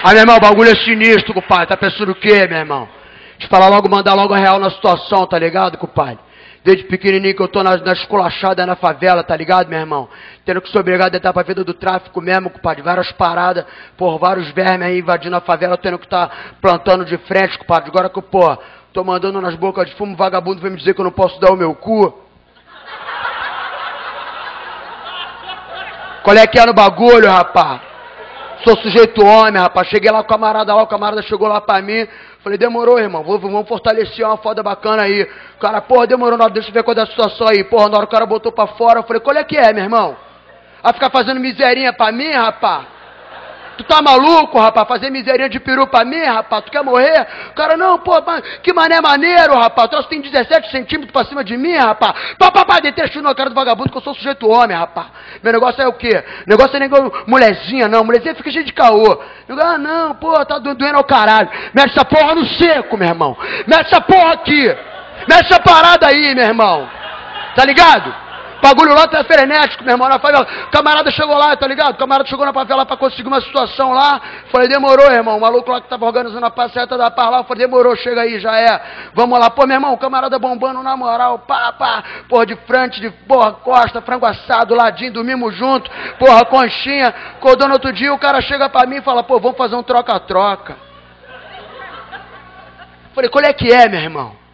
Aí, meu irmão, o bagulho é sinistro, compadre. Tá pensando o quê, meu irmão? Te falar logo, mandar logo a real na situação, tá ligado, compadre? Desde pequenininho que eu tô na, na esculachada na favela, tá ligado, meu irmão? Tendo que ser obrigado a entrar pra vida do tráfico mesmo, compadre. Várias paradas, por vários vermes aí invadindo a favela, tendo que estar tá plantando de frente, compadre. Agora que, pô, tô mandando nas bocas de fumo, vagabundo vem me dizer que eu não posso dar o meu cu. Qual é que é no bagulho, rapá? Sou sujeito homem, rapaz. Cheguei lá com o camarada lá, o camarada chegou lá pra mim. Falei, demorou, irmão. Vamos fortalecer uma foda bacana aí. O cara, porra, demorou, não, deixa eu ver qual é a situação aí. Porra, na hora o cara botou pra fora, eu falei, qual é que é, meu irmão? Vai ficar fazendo miserinha pra mim, rapaz? Tu tá maluco, rapaz? Fazer miserinha de peru pra mim, rapaz? Tu quer morrer? O cara, não, pô, que mané maneiro, rapaz. O troço tem 17 centímetros pra cima de mim, rapaz. Pá, pá, pá, deteste na cara do vagabundo que eu sou sujeito homem, rapaz. Meu negócio é o quê? Negócio é nem mulherzinha, não. Mulherzinha fica cheia de caô. Eu, ah, não, pô, tá doendo ao caralho. Mete essa porra no seco, meu irmão. Mete essa porra aqui. Mete essa parada aí, meu irmão. Tá ligado? Bagulho lá tá frenético, meu irmão, na favela. Camarada chegou lá, tá ligado? Camarada chegou na favela pra conseguir uma situação lá. Falei, demorou, irmão. O maluco lá que tava organizando a passeata da par lá. Falei, demorou, chega aí, já é. Vamos lá. Pô, meu irmão, camarada bombando na moral. Pá, pá. Porra, de frente, de porra, costa, frango assado, ladinho, dormimos junto. Porra, conchinha. Codando outro dia, o cara chega pra mim e fala, pô, vamos fazer um troca-troca. Falei, qual é que é, meu irmão?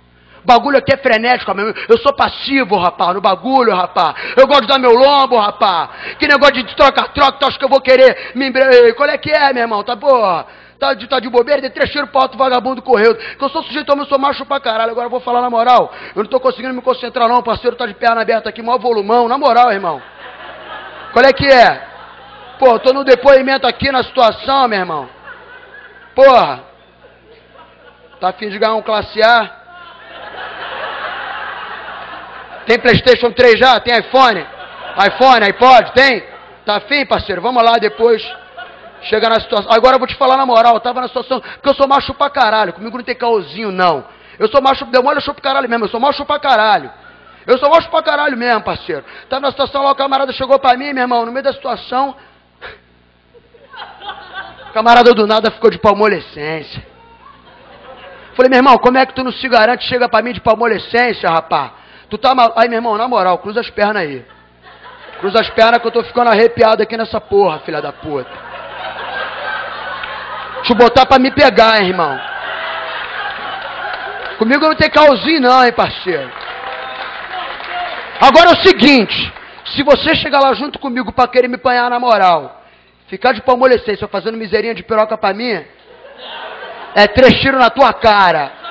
Bagulho aqui é frenético, eu sou passivo, rapaz, no bagulho, rapaz. Eu gosto de dar meu lombo, rapaz. Que negócio de troca-troca, tu acha que eu vou querer me Qual é que é, meu irmão? Tá porra? Tá de, tá de bobeira, de trecheiro pro alto vagabundo correu. Que eu sou sujeito homem, eu sou macho pra caralho. Agora eu vou falar na moral. Eu não tô conseguindo me concentrar, não. O parceiro tá de perna aberta aqui, maior volumão. Na moral, irmão. Qual é que é? Pô, tô no depoimento aqui na situação, meu irmão. Porra. Tá afim de ganhar um classe A? Tem Playstation 3 já? Tem iPhone? iPhone, iPod? Tem? Tá afim, parceiro? Vamos lá depois. Chega na situação. Agora eu vou te falar na moral, eu tava na situação. Porque eu sou macho pra caralho. Comigo não tem caôzinho, não. Eu sou macho, deu mole, eu sou pro caralho mesmo. Eu sou macho pra caralho. Eu sou macho pra caralho mesmo, parceiro. Tava na situação lá, o camarada chegou pra mim, meu irmão, no meio da situação. Camarada do nada ficou de palmolescência. Falei, meu irmão, como é que tu não se garante chega pra mim de palmolescência, rapaz? Tu tá mal... Aí, meu irmão, na moral, cruza as pernas aí. Cruza as pernas que eu tô ficando arrepiado aqui nessa porra, filha da puta. Deixa eu botar pra me pegar, hein, irmão. Comigo não tem calzinho não, hein, parceiro. Agora é o seguinte, se você chegar lá junto comigo pra querer me apanhar na moral, ficar de palmolescência fazendo miserinha de piroca pra mim, é três tiros na tua cara.